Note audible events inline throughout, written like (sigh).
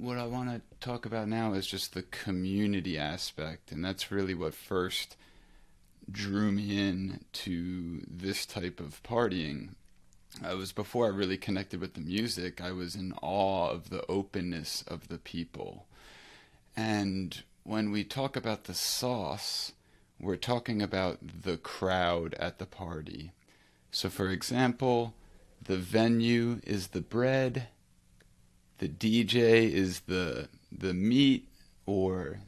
what I want to talk about now is just the community aspect, and that's really what first drew me in to this type of partying. I was before I really connected with the music, I was in awe of the openness of the people. And when we talk about the sauce, we're talking about the crowd at the party. So, for example, the venue is the bread, the DJ is the the meat or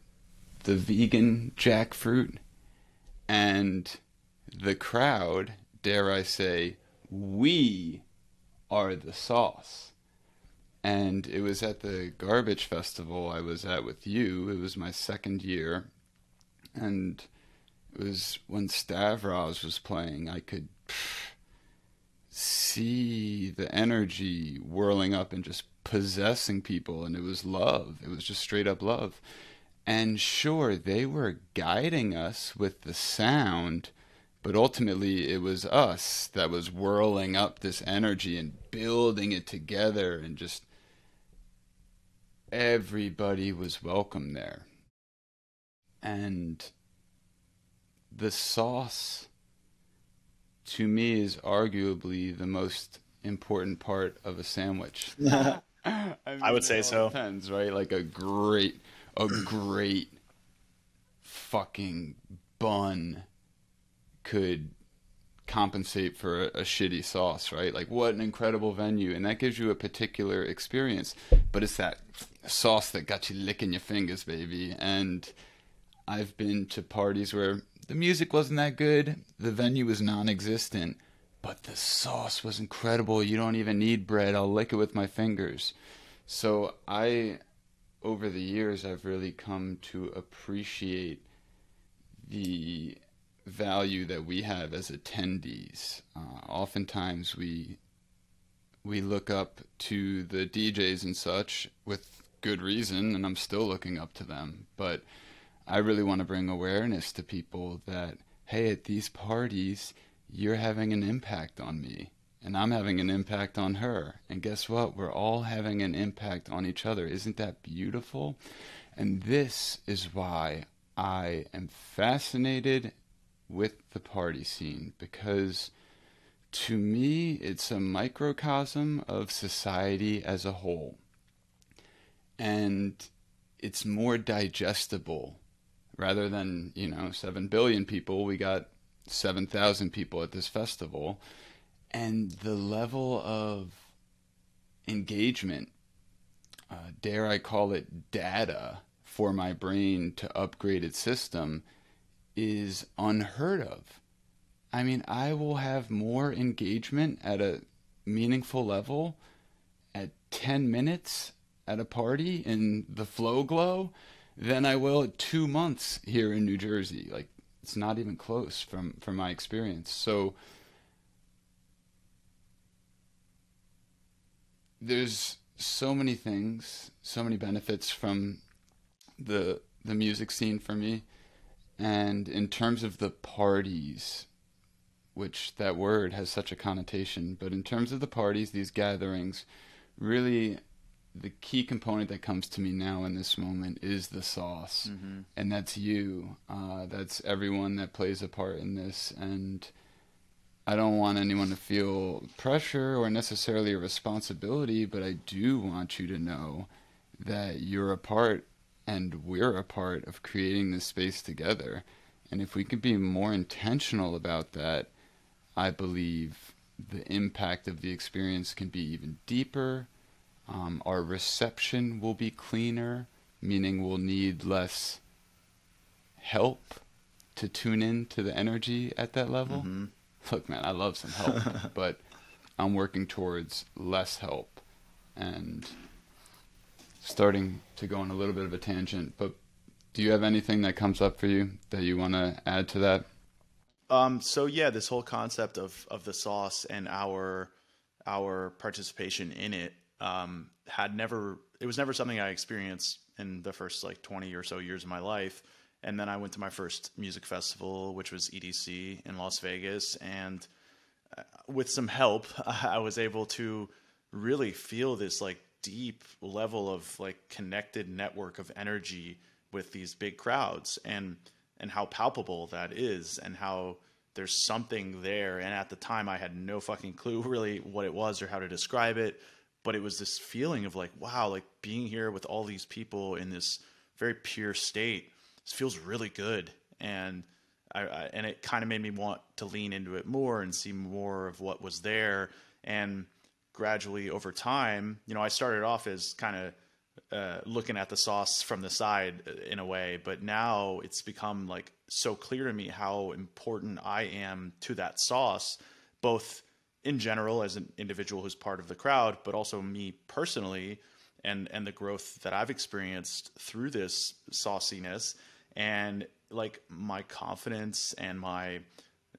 the vegan jackfruit, and the crowd, dare I say, we are the sauce. And it was at the Garbage Festival I was at with you. It was my second year. And it was when Stavroz was playing, I could see the energy whirling up and just possessing people. And it was love. It was just straight up love. And sure, they were guiding us with the sound, but ultimately it was us that was whirling up this energy and building it together, and just everybody was welcome there. And the sauce, to me, is arguably the most important part of a sandwich. (laughs) (laughs) I, mean, I, would say so. Depends, right? Like a great a great fucking bun could compensate for a, a, shitty sauce, right? Like what an incredible venue, and that gives you a particular experience. But it's that sauce that got you licking your fingers, baby. And I've been to parties where the music wasn't that good, the venue was non-existent, but the sauce was incredible. You don't even need bread. I'll lick it with my fingers. So I over the years, I've really come to appreciate the value that we have as attendees. Uh, oftentimes, we we look up to the DJs and such with good reason, and I'm still looking up to them. But I really want to bring awareness to people that hey, at these parties, you're having an impact on me and I'm having an impact on her. And guess what? We're all having an impact on each other. Isn't that beautiful? And this is why I am fascinated with the party scene because to me it's a microcosm of society as a whole. And it's more digestible rather than, you know, 7 billion people, we got 7,000 people at this festival and the level of engagement, uh, dare I call it data, for my brain to upgrade its system is unheard of. I mean, I will have more engagement at a meaningful level at 10 minutes at a party in the Flow Glow than I will at two months here in New Jersey. Like, it's not even close from, from my experience. So, there's so many things, so many benefits from the the music scene for me. And in terms of the parties, which that word has such a connotation, but in terms of the parties, these gatherings, really the key component that comes to me now in this moment is the sauce. Mm-hmm. And that's you. Uh, that's everyone that plays a part in this. And I don't want anyone to feel pressure or necessarily a responsibility, but I do want you to know that you're a part and we're a part of creating this space together. And if we can be more intentional about that, I believe the impact of the experience can be even deeper. Um, our reception will be cleaner, meaning we'll need less help to tune in to the energy at that level. Mm-hmm look, man, I love some help, (laughs) but I'm working towards less help and starting to go on a little bit of a tangent. But do you have anything that comes up for you that you want to add to that? Um, so yeah, this whole concept of of the sauce and our our participation in it um, had never it was never something I experienced in the first like 20 or so years of my life and then I went to my first music festival, which was EDC in Las Vegas, and uh, with some help, (laughs) I was able to really feel this like deep level of like connected network of energy with these big crowds and and how palpable that is and how there's something there. And at the time I had no fucking clue (laughs) really what it was or how to describe it. But it was this feeling of like wow like being here with all these people in this very pure state this feels really good. And I, I and it kind of made me want to lean into it more and see more of what was there. And gradually over time you know I started off as kind of uh, looking at the sauce from the side uh, in a way, but now it's become like so clear to me how important I am to that sauce, both in general as an individual who's part of the crowd, but also me personally and and the growth that I've experienced through this sauciness and like my confidence and my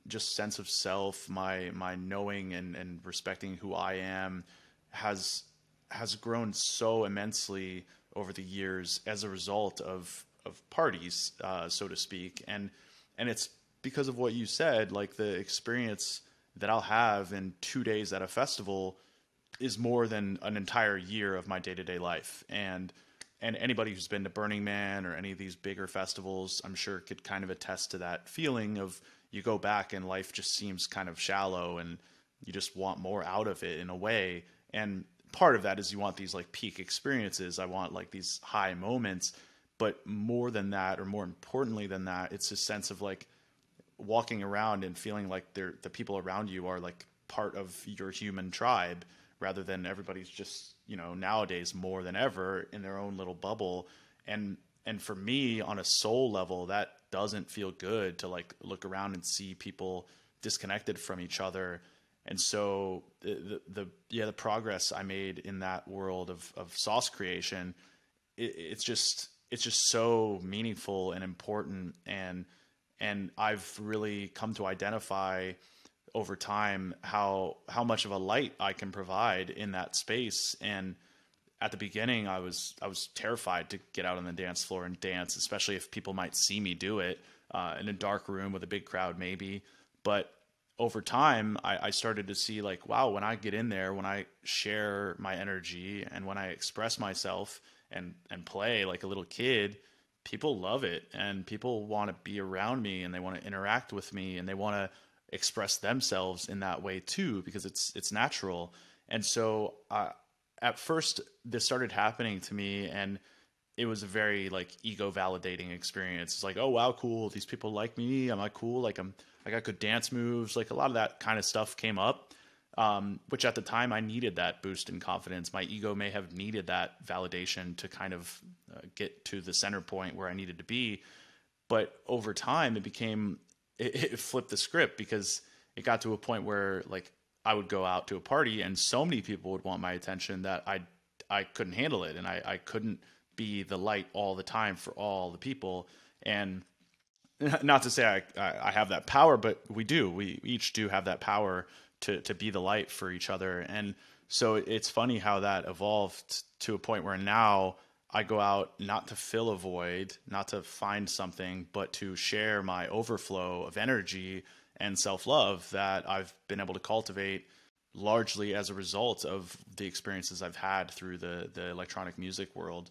just sense of self, my my knowing and and respecting who I am has has grown so immensely over the years as a result of of parties, uh, so to speak, and and it's because of what you said, like the experience that I'll have in two days at a festival is more than an entire year of my day to day life, and and anybody who's been to Burning Man or any of these bigger festivals, I'm sure could kind of attest to that feeling of you go back and life just seems kind of shallow and you just want more out of it in a way. And part of that is you want these like peak experiences. I want like these high moments, but more than that, or more importantly than that, it's a sense of like walking around and feeling like they're the people around you are like part of your human tribe rather than everybody's just you know nowadays more than ever in their own little bubble. And and for me on a soul level that doesn't feel good to like look around and see people disconnected from each other. And so the, the, the, yeah the progress I made in that world of of sauce creation, it, it's just it's just so meaningful and important. And and I've really come to identify over time how how much of a light I can provide in that space. And at the beginning I was I was terrified to get out on the dance floor and dance especially if people might see me do it uh, in a dark room with a big crowd maybe. But over time I, I, started to see like wow when i get in there when i share my energy and when i express myself and and play like a little kid people love it. And people want to be around me and they want to interact with me and they want to express themselves in that way too because it's it's natural and so uh, at first this started happening to me and it was a very like ego validating experience it's like oh wow cool these people like me am i cool like i'm I got good dance moves. Like a lot of that kind of stuff came up, um, which at the time I needed that boost in confidence. My ego may have needed that validation to kind of uh, get to the center point where I needed to be. But over time, it became, it, it flipped the script because it got to a point where like I would go out to a party and so many people would want my attention that I, I couldn't handle it. And I, I couldn't be the light all the time for all the people. And (laughs) not to say I, I, I have that power, but we do. We each do have that power to to be the light for each other. And so it's funny how that evolved to a point where now I go out not to fill a void, not to find something, but to share my overflow of energy and self love that I've been able to cultivate largely as a result of the experiences I've had through the the electronic music world.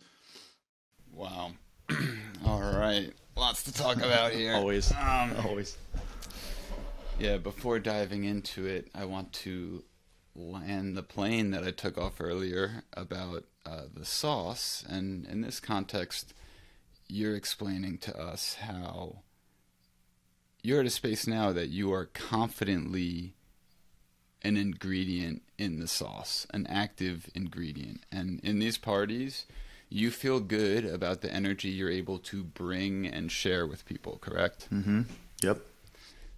Wow. (clears throat) All right. Lots to talk about (laughs) here. always. Um, always. Yeah, before diving into it, I want to land the plane that I took off earlier about uh, the sauce. And in this context, you're explaining to us how you're at a space now that you are confidently an ingredient in the sauce, an active ingredient. And in these parties, you feel good about the energy you're able to bring and share with people, correct? Mm-hmm. Yep.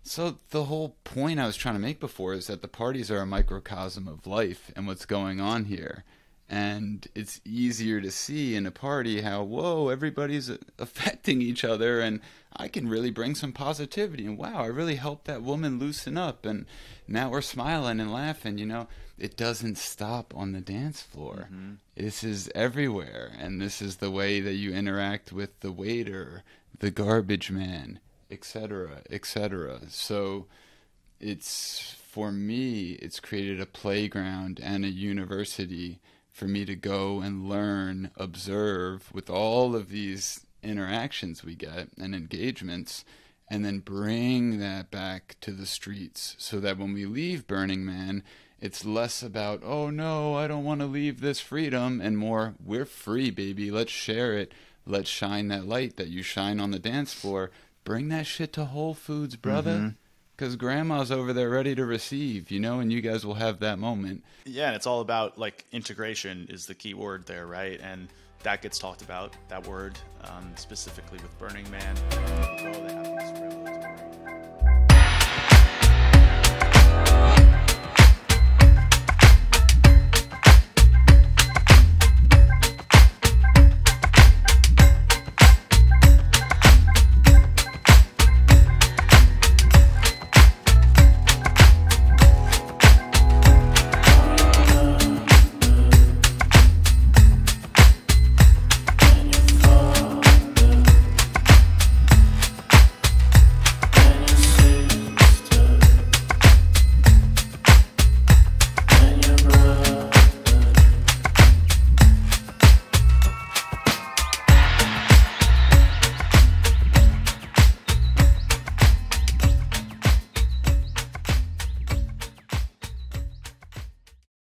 So the whole point I was trying to make before is that the parties are a microcosm of life and what's going on here. And it's easier to see in a party how whoa everybody's (laughs) affecting each other and i can really bring some positivity. And wow i really helped that woman loosen up. And now we're smiling and laughing you know. It doesn't stop on the dance floor. Mm-hmm. this is everywhere. And this is the way that you interact with the waiter the garbage man etc etc so it's for me it's created a playground and a university for me to go and learn, observe with all of these interactions we get and engagements, and then bring that back to the streets so that when we leave Burning Man, it's less about, oh no, I don't want to leave this freedom, and more, we're free, baby. Let's share it. Let's shine that light that you shine on the dance floor. Bring that shit to Whole Foods, brother. Because grandma's over there ready to receive, you know, and you guys will have that moment. Yeah, and it's all about like integration is the key word there, right? And that gets talked about, that word, um, specifically with Burning Man.